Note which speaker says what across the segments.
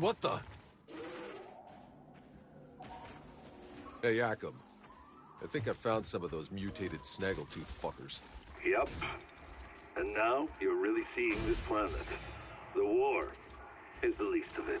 Speaker 1: What the? Hey, Jakub. I think I found some of those mutated snaggletooth fuckers.
Speaker 2: Yep. And now you're really seeing this planet. The war is the least of it.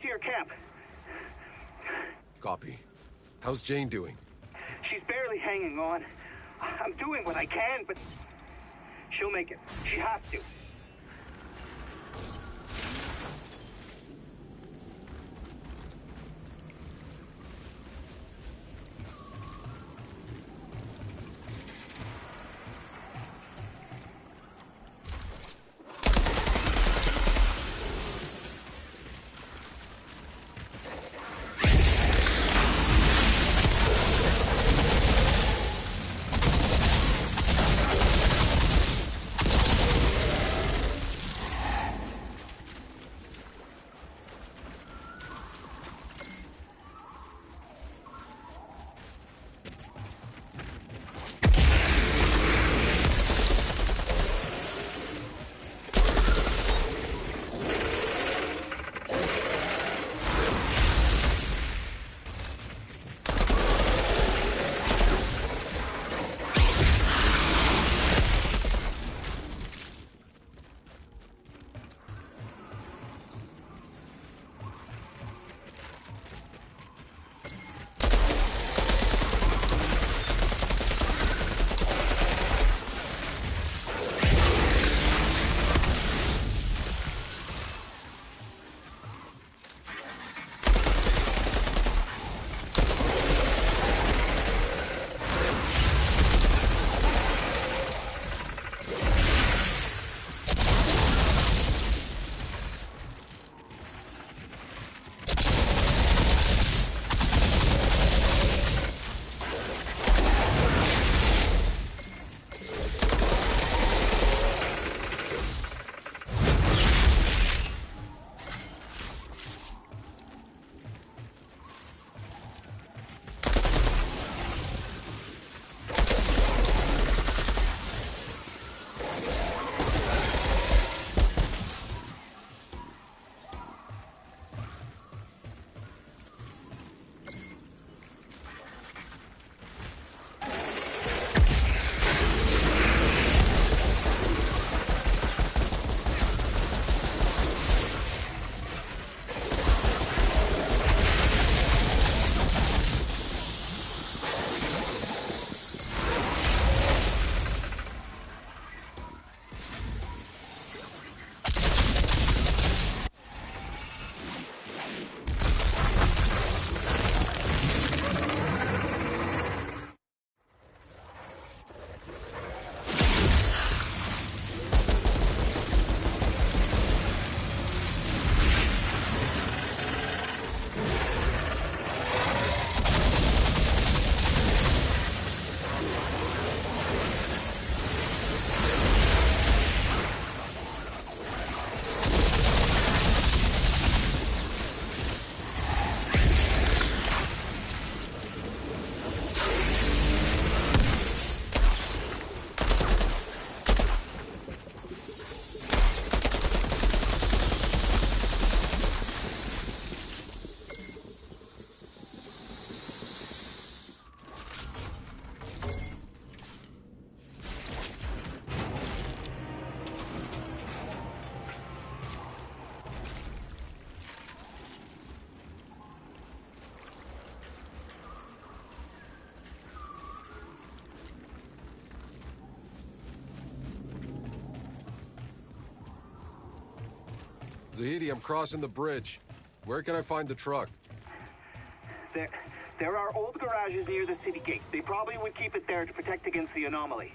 Speaker 2: back to your camp.
Speaker 1: Copy. How's Jane doing?
Speaker 2: She's barely hanging on. I'm doing what I can, but she'll make it. She has to.
Speaker 1: Zahedi, I'm crossing the bridge. Where can I find the truck?
Speaker 2: There, there are old garages near the city gate. They probably would keep it there to protect against the anomaly.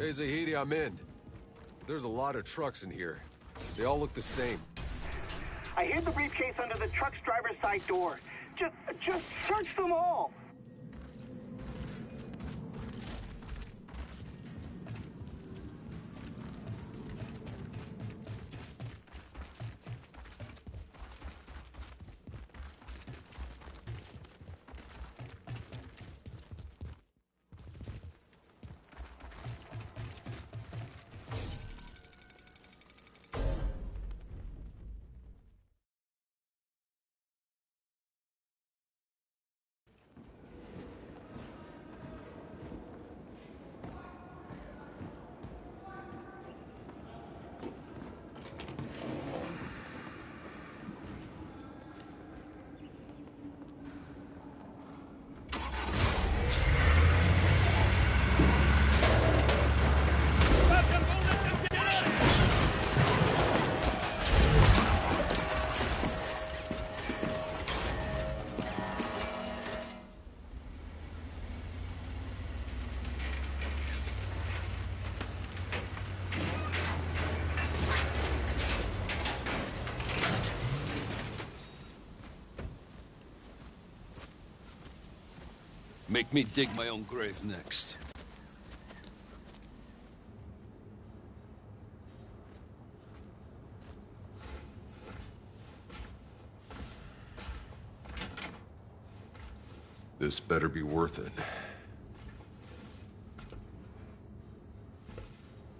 Speaker 1: Hey, Zahedi, I'm in. There's a lot of trucks in here. They all look the same.
Speaker 2: I hid the briefcase under the truck's driver's side door. Just, just search them all.
Speaker 3: Make me dig my own grave next.
Speaker 1: This better be worth it.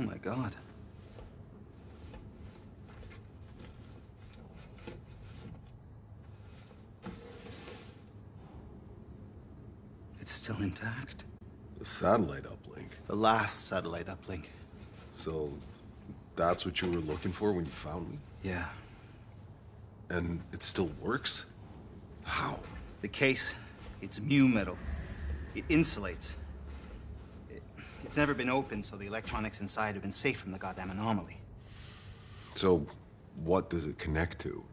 Speaker 4: Oh my god. It's still intact.
Speaker 1: The satellite uplink.
Speaker 4: The last satellite uplink.
Speaker 1: So, that's what you were looking for when you found me?
Speaker 4: Yeah.
Speaker 1: And it still works? How?
Speaker 4: The case, it's mu metal. It insulates. It, it's never been opened, so the electronics inside have been safe from the goddamn anomaly.
Speaker 1: So, what does it connect to?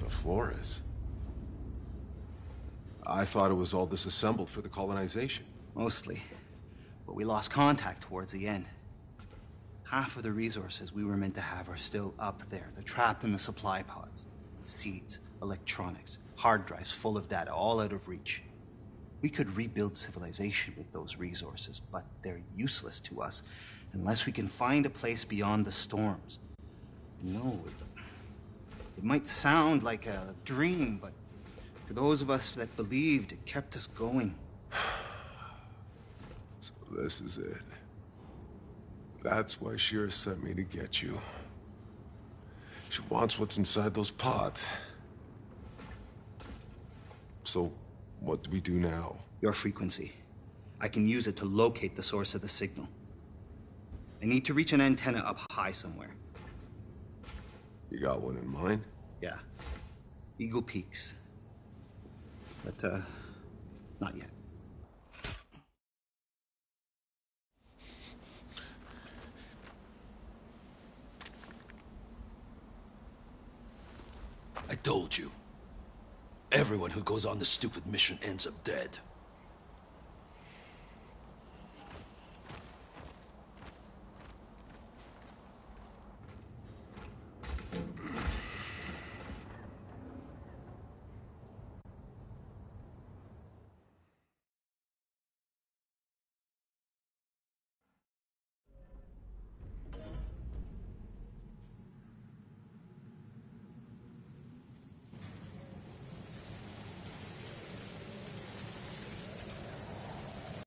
Speaker 1: The Flores. I thought it was all disassembled for the colonization.
Speaker 4: Mostly. But we lost contact towards the end. Half of the resources we were meant to have are still up there. They're trapped in the supply pods. Seeds, electronics, hard drives full of data, all out of reach. We could rebuild civilization with those resources, but they're useless to us unless we can find a place beyond the storms. No, it, it might sound like a dream, but for those of us that believed, it kept us going.
Speaker 1: So this is it. That's why Shira sent me to get you. She wants what's inside those pods. So, what do we do now?
Speaker 4: Your frequency. I can use it to locate the source of the signal. I need to reach an antenna up high somewhere.
Speaker 1: You got one in mind?
Speaker 4: Yeah. Eagle Peaks. But, uh, not yet.
Speaker 3: I told you. Everyone who goes on this stupid mission ends up dead.